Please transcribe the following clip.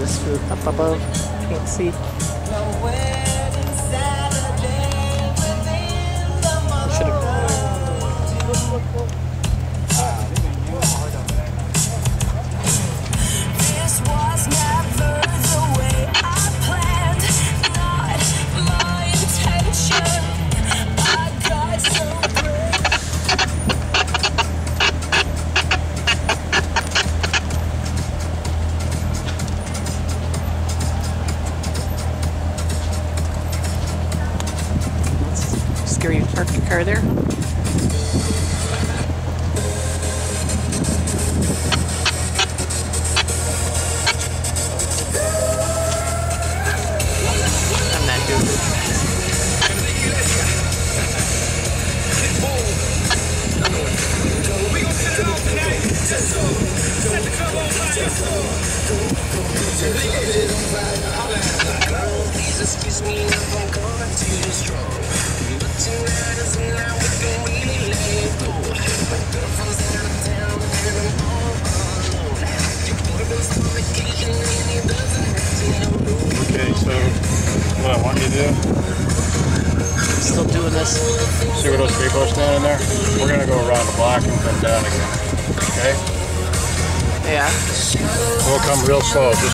this roof up above. Can't see. Scary park your car there. I'm not doing it. What I want you to do, Still doing this. see where those people are standing there? We're gonna go around the block and come down again. Okay? Yeah. We'll come real slow. Just